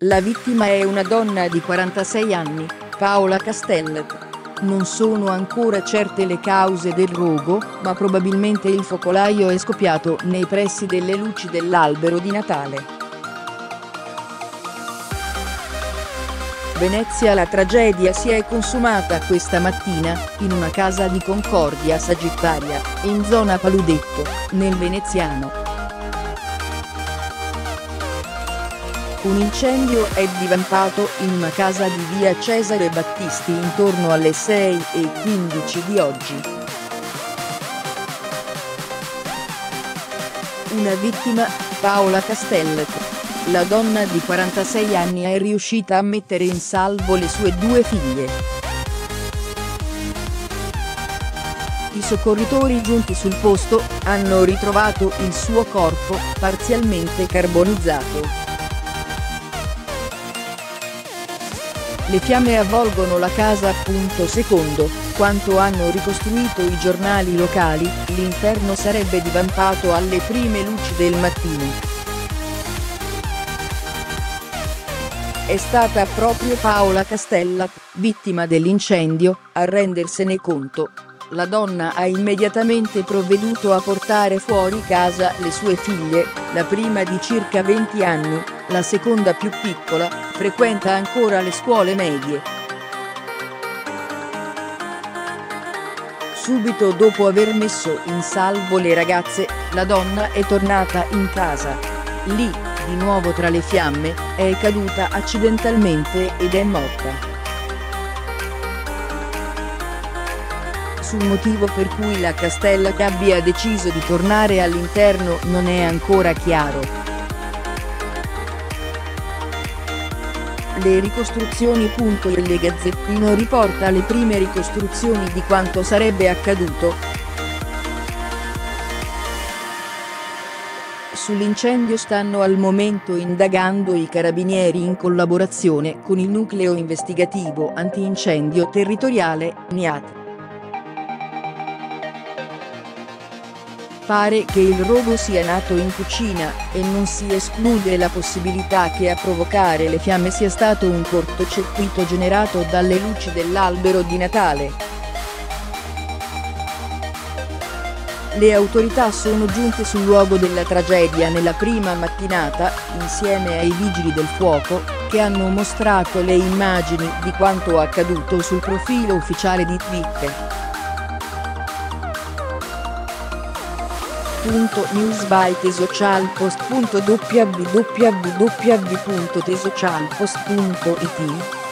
La vittima è una donna di 46 anni, Paola Castellet. Non sono ancora certe le cause del rogo, ma probabilmente il focolaio è scoppiato nei pressi delle luci dell'albero di Natale. Venezia La tragedia si è consumata questa mattina, in una casa di Concordia Sagittaria, in zona Paludetto, nel veneziano. Un incendio è divampato in una casa di via Cesare Battisti intorno alle 6.15 di oggi. Una vittima, Paola Castellet. La donna di 46 anni è riuscita a mettere in salvo le sue due figlie. I soccorritori giunti sul posto hanno ritrovato il suo corpo, parzialmente carbonizzato. Le fiamme avvolgono la casa. Secondo quanto hanno ricostruito i giornali locali, l'inferno sarebbe divampato alle prime luci del mattino. È stata proprio Paola Castella, vittima dell'incendio, a rendersene conto. La donna ha immediatamente provveduto a portare fuori casa le sue figlie, la prima di circa 20 anni, la seconda più piccola, frequenta ancora le scuole medie. Subito dopo aver messo in salvo le ragazze, la donna è tornata in casa. Lì, di nuovo tra le fiamme, è caduta accidentalmente ed è morta. Sul motivo per cui la Castella abbia deciso di tornare all'interno non è ancora chiaro. Le ricostruzioni. Il Gazzettino riporta le prime ricostruzioni di quanto sarebbe accaduto. Sull'incendio stanno al momento indagando i carabinieri in collaborazione con il nucleo investigativo antincendio territoriale, NIAT. Pare che il rogo sia nato in cucina, e non si esclude la possibilità che a provocare le fiamme sia stato un cortocircuito generato dalle luci dell'albero di Natale. Le autorità sono giunte sul luogo della tragedia nella prima mattinata, insieme ai vigili del fuoco, che hanno mostrato le immagini di quanto accaduto sul profilo ufficiale di Twitter. www.newsbytesocialpost.www.tesocialpost.it